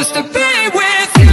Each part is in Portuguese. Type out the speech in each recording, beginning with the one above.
just to be with you.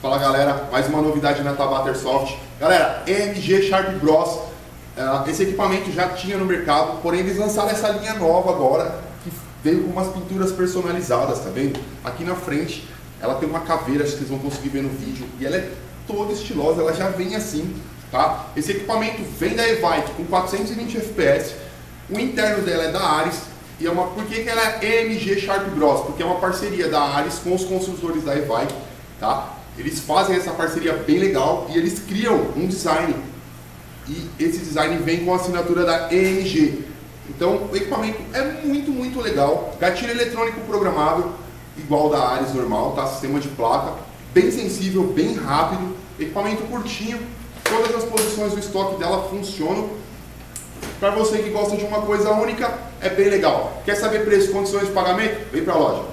Fala galera, mais uma novidade na Tabata Soft. Galera, EMG Sharp Bros. Eh, Esse equipamento já tinha no mercado, porém eles lançaram essa linha nova agora, que veio com umas pinturas personalizadas, tá vendo? Aqui na frente, ela tem uma caveira, acho que vocês vão conseguir ver no vídeo, e ela é toda estilosa, ela já vem assim, tá? Esse equipamento vem da Evite com 420 FPS, o interno dela é da Ares, e é uma, por que, que ela é EMG Sharp Bros? Porque é uma parceria da Ares com os construtores da Evite, tá? Eles fazem essa parceria bem legal e eles criam um design. E esse design vem com a assinatura da EMG. Então o equipamento é muito, muito legal. Gatilho eletrônico programável, igual da Ares normal, tá? Sistema de placa, bem sensível, bem rápido. Equipamento curtinho, todas as posições do estoque dela funcionam. Para você que gosta de uma coisa única, é bem legal. Quer saber preço, condições de pagamento? Vem pra loja.